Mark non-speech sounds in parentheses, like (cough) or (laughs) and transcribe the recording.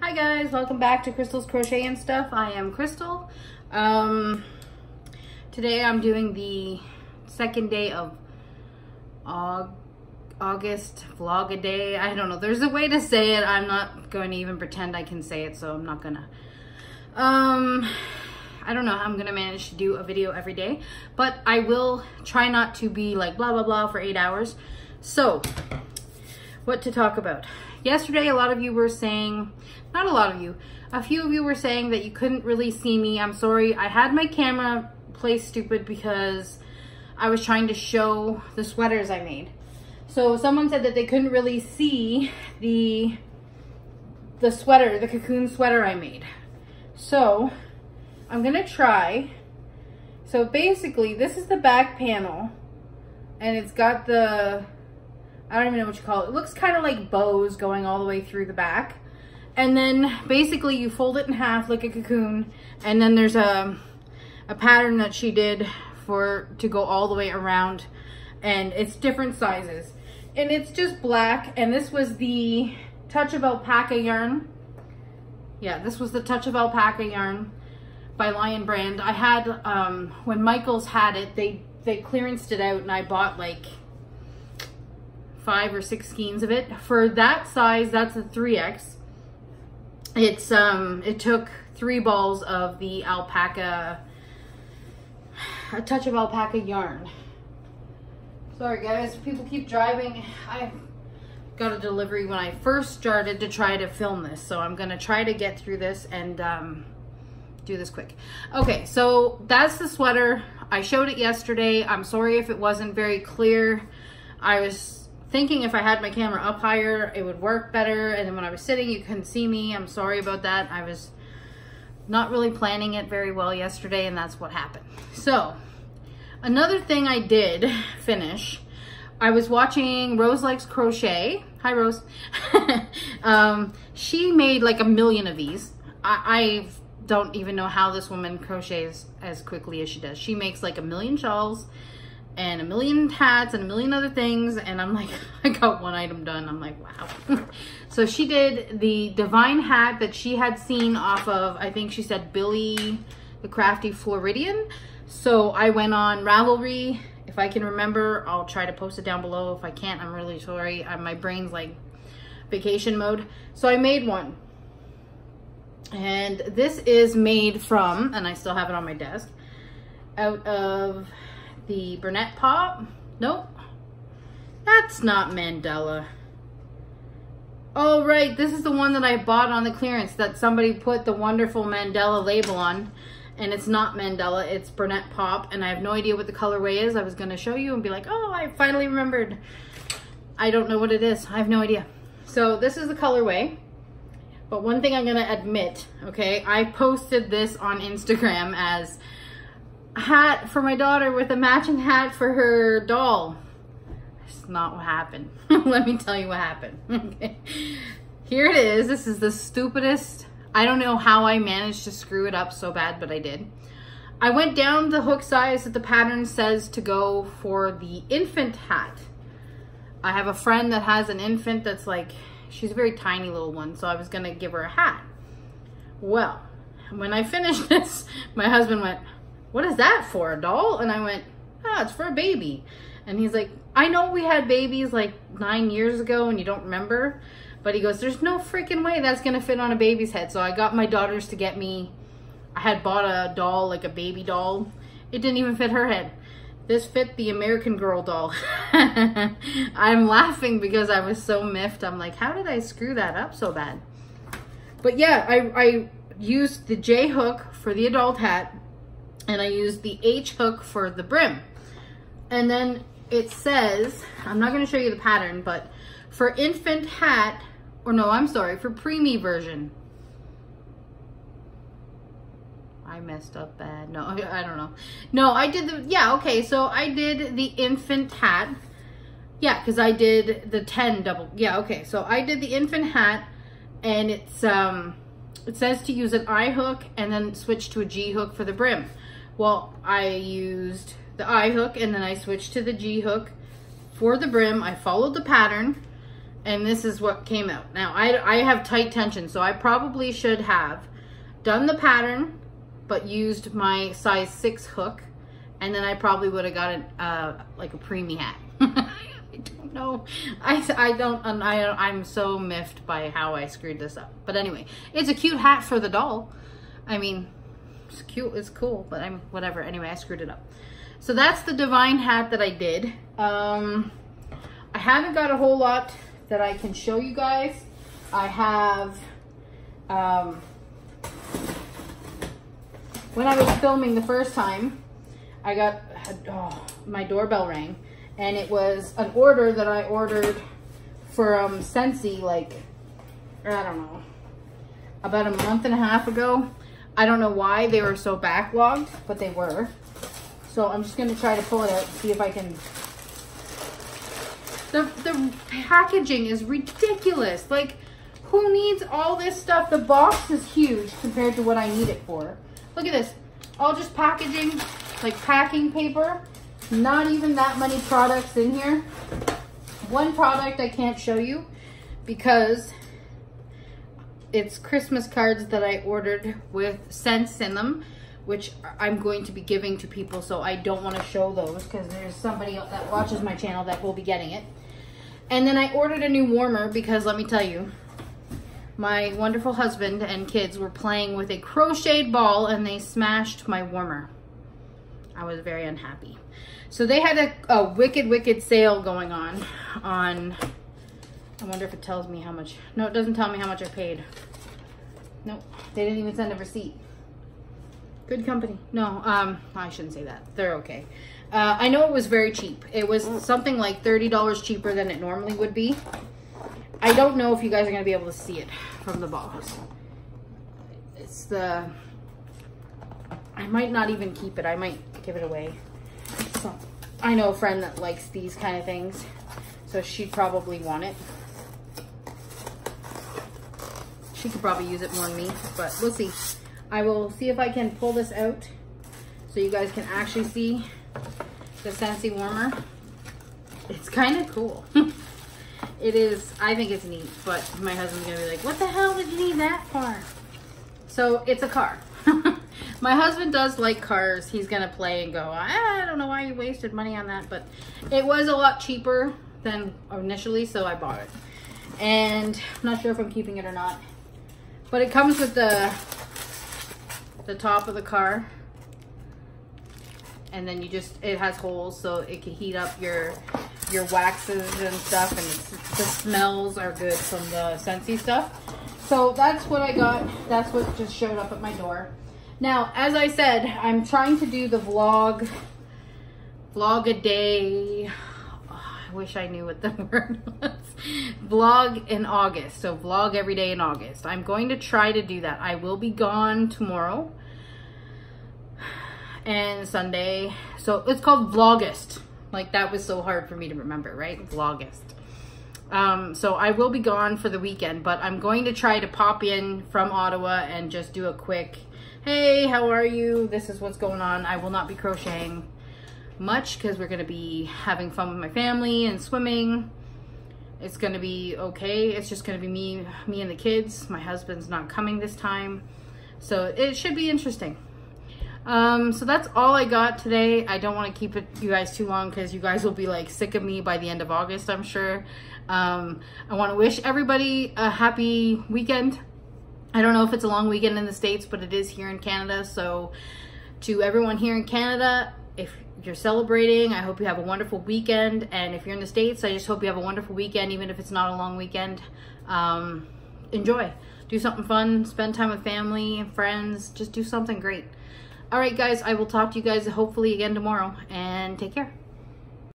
Hi guys, welcome back to Crystal's Crochet and Stuff. I am Crystal. Um, today I'm doing the second day of Aug August vlog a day. I don't know. There's a way to say it. I'm not going to even pretend I can say it, so I'm not gonna. Um, I don't know how I'm gonna manage to do a video every day, but I will try not to be like blah blah blah for eight hours. So, what to talk about? Yesterday, a lot of you were saying, not a lot of you, a few of you were saying that you couldn't really see me. I'm sorry. I had my camera play stupid because I was trying to show the sweaters I made. So someone said that they couldn't really see the the sweater, the cocoon sweater I made. So I'm gonna try. So basically this is the back panel and it's got the, I don't even know what you call it. It looks kind of like bows going all the way through the back. And then basically you fold it in half like a cocoon and then there's a, a pattern that she did for to go all the way around and it's different sizes and it's just black and this was the touch of alpaca yarn yeah this was the touch of alpaca yarn by lion brand i had um when michaels had it they they clearanced it out and i bought like five or six skeins of it for that size that's a 3x it's um it took three balls of the alpaca a touch of alpaca yarn. Sorry guys, people keep driving. I got a delivery when I first started to try to film this. So I'm gonna try to get through this and um, do this quick. Okay, so that's the sweater. I showed it yesterday. I'm sorry if it wasn't very clear. I was thinking if I had my camera up higher, it would work better. And then when I was sitting, you couldn't see me. I'm sorry about that. I was not really planning it very well yesterday and that's what happened. So another thing I did finish, I was watching Rose Likes Crochet. Hi Rose. (laughs) um, she made like a million of these. I, I don't even know how this woman crochets as quickly as she does. She makes like a million shawls and a million hats and a million other things. And I'm like, (laughs) I got one item done. I'm like, wow. (laughs) so she did the divine hat that she had seen off of, I think she said Billy the Crafty Floridian. So I went on Ravelry. If I can remember, I'll try to post it down below. If I can't, I'm really sorry. I, my brain's like vacation mode. So I made one. And this is made from, and I still have it on my desk, out of the Bernat Pop. Nope. That's not Mandala. Oh, right. This is the one that I bought on the clearance that somebody put the wonderful Mandala label on. And it's not Mandala, it's Bernat Pop. And I have no idea what the colorway is. I was going to show you and be like, oh, I finally remembered. I don't know what it is. I have no idea. So this is the colorway. But one thing I'm going to admit, okay, I posted this on Instagram as hat for my daughter with a matching hat for her doll. That's not what happened. (laughs) Let me tell you what happened. (laughs) okay. Here it is. This is the stupidest. I don't know how I managed to screw it up so bad, but I did. I went down the hook size that the pattern says to go for the infant hat. I have a friend that has an infant that's like, she's a very tiny little one, so I was gonna give her a hat. Well, when I finished (laughs) this, my husband went, what is that for, a doll? And I went, oh, it's for a baby. And he's like, I know we had babies like nine years ago and you don't remember. But he goes, there's no freaking way that's going to fit on a baby's head. So I got my daughters to get me, I had bought a doll, like a baby doll. It didn't even fit her head. This fit the American Girl doll. (laughs) I'm laughing because I was so miffed. I'm like, how did I screw that up so bad? But yeah, I, I used the J hook for the adult hat and I used the H hook for the brim. And then it says, I'm not gonna show you the pattern, but for infant hat, or no, I'm sorry, for preemie version. I messed up bad. No, (laughs) I don't know. No, I did the, yeah, okay, so I did the infant hat. Yeah, because I did the 10 double, yeah, okay. So I did the infant hat, and it's, um, it says to use an I hook and then switch to a G hook for the brim. Well, I used the I hook and then I switched to the G hook for the brim. I followed the pattern And this is what came out. Now, I, I have tight tension, so I probably should have done the pattern, but used my size 6 hook. And then I probably would have gotten uh, like a preemie hat. (laughs) I don't know. I, I don't, I, I'm so miffed by how I screwed this up. But anyway, it's a cute hat for the doll. I mean, it's cute, it's cool, but I'm, whatever. Anyway, I screwed it up. So that's the divine hat that I did. Um, I haven't got a whole lot that I can show you guys. I have, um, when I was filming the first time, I got, oh, my doorbell rang and it was an order that I ordered from Scentsy like, I don't know, about a month and a half ago. I don't know why they were so backlogged, but they were. So I'm just going to try to pull it out see if I can. The, the packaging is ridiculous. Like, who needs all this stuff? The box is huge compared to what I need it for. Look at this. All just packaging, like packing paper. Not even that many products in here. One product I can't show you because it's Christmas cards that I ordered with scents in them, which I'm going to be giving to people, so I don't want to show those because there's somebody that watches my channel that will be getting it. And then I ordered a new warmer because let me tell you, my wonderful husband and kids were playing with a crocheted ball and they smashed my warmer. I was very unhappy. So they had a, a wicked, wicked sale going on on, I wonder if it tells me how much. No, it doesn't tell me how much I paid. Nope, they didn't even send a receipt. Good company. No, um, I shouldn't say that. They're okay. Uh, I know it was very cheap. It was something like $30 cheaper than it normally would be. I don't know if you guys are going to be able to see it from the box. It's the... I might not even keep it. I might give it away. So, I know a friend that likes these kind of things, so she'd probably want it. She could probably use it more than me, but we'll see. I will see if I can pull this out so you guys can actually see the Scentsy warmer. It's kind of cool. (laughs) it is, I think it's neat, but my husband's gonna be like, what the hell did you need that for? So it's a car. (laughs) My husband does like cars. He's to play and go, I don't know why you wasted money on that, but it was a lot cheaper than initially, so I bought it. And I'm not sure if I'm keeping it or not. But it comes with the the top of the car. And then you just, it has holes so it can heat up your your waxes and stuff. And the smells are good from the Scentsy stuff. So that's what I got. That's what just showed up at my door. Now, as I said, I'm trying to do the vlog, vlog a day. Wish I knew what the (laughs) word was. vlog in August. So vlog every day in August. I'm going to try to do that. I will be gone tomorrow and Sunday. So it's called Vlogust. Like that was so hard for me to remember, right? Vlogust. Um, so I will be gone for the weekend, but I'm going to try to pop in from Ottawa and just do a quick hey, how are you? This is what's going on. I will not be crocheting much because we're going to be having fun with my family and swimming. It's going to be okay. It's just going to be me, me and the kids. My husband's not coming this time. So it should be interesting. Um, so that's all I got today. I don't want to keep it you guys too long because you guys will be like sick of me by the end of August, I'm sure. Um, I want to wish everybody a happy weekend. I don't know if it's a long weekend in the States, but it is here in Canada. So to everyone here in Canada, if you're celebrating, I hope you have a wonderful weekend. And if you're in the States, I just hope you have a wonderful weekend, even if it's not a long weekend. Um, enjoy. Do something fun. Spend time with family and friends. Just do something great. All right, guys, I will talk to you guys hopefully again tomorrow. And take care.